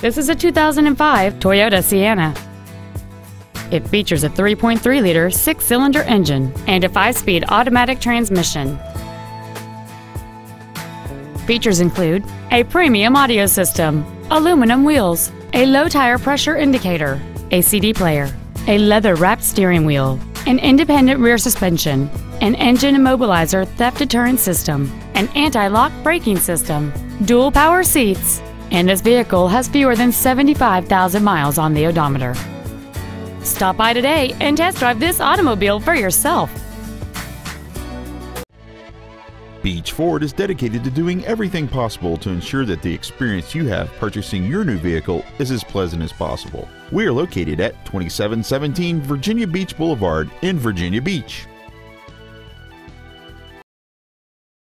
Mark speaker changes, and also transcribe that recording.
Speaker 1: This is a 2005 Toyota Sienna. It features a 3.3-liter six-cylinder engine and a five-speed automatic transmission. Features include a premium audio system, aluminum wheels, a low tire pressure indicator, a CD player, a leather-wrapped steering wheel, an independent rear suspension, an engine immobilizer theft deterrent system, an anti-lock braking system, dual power seats, and this vehicle has fewer than 75,000 miles on the odometer. Stop by today and test drive this automobile for yourself.
Speaker 2: Beach Ford is dedicated to doing everything possible to ensure that the experience you have purchasing your new vehicle is as pleasant as possible. We are located at 2717 Virginia Beach Boulevard in Virginia Beach.